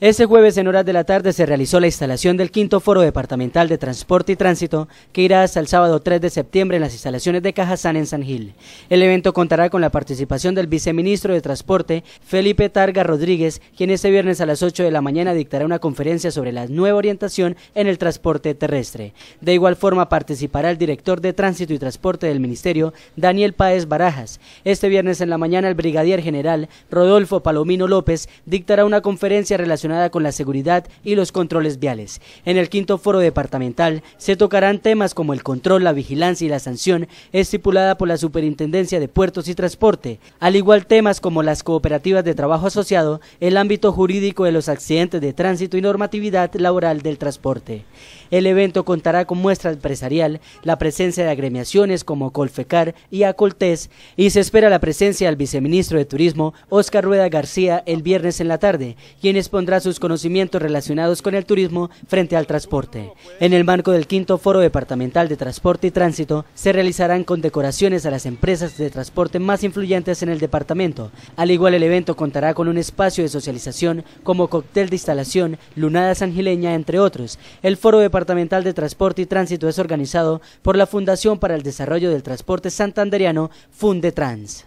Este jueves en horas de la tarde se realizó la instalación del quinto Foro Departamental de Transporte y Tránsito que irá hasta el sábado 3 de septiembre en las instalaciones de Cajazán en San Gil. El evento contará con la participación del viceministro de Transporte Felipe Targa Rodríguez, quien este viernes a las 8 de la mañana dictará una conferencia sobre la nueva orientación en el transporte terrestre. De igual forma participará el director de Tránsito y Transporte del Ministerio, Daniel Páez Barajas. Este viernes en la mañana el brigadier general Rodolfo Palomino López dictará una conferencia relacionada con la seguridad y los controles viales. En el quinto foro departamental se tocarán temas como el control, la vigilancia y la sanción estipulada por la Superintendencia de Puertos y Transporte, al igual temas como las cooperativas de trabajo asociado, el ámbito jurídico de los accidentes de tránsito y normatividad laboral del transporte. El evento contará con muestra empresarial, la presencia de agremiaciones como Colfecar y Acoltés y se espera la presencia del viceministro de Turismo, Oscar Rueda García, el viernes en la tarde, quien expondrá sus conocimientos relacionados con el turismo frente al transporte. En el marco del quinto Foro Departamental de Transporte y Tránsito se realizarán condecoraciones a las empresas de transporte más influyentes en el departamento. Al igual el evento contará con un espacio de socialización como cóctel de instalación, lunada sangileña, entre otros. El Foro Departamental de Transporte y Tránsito es organizado por la Fundación para el Desarrollo del Transporte Santanderiano, Fundetrans.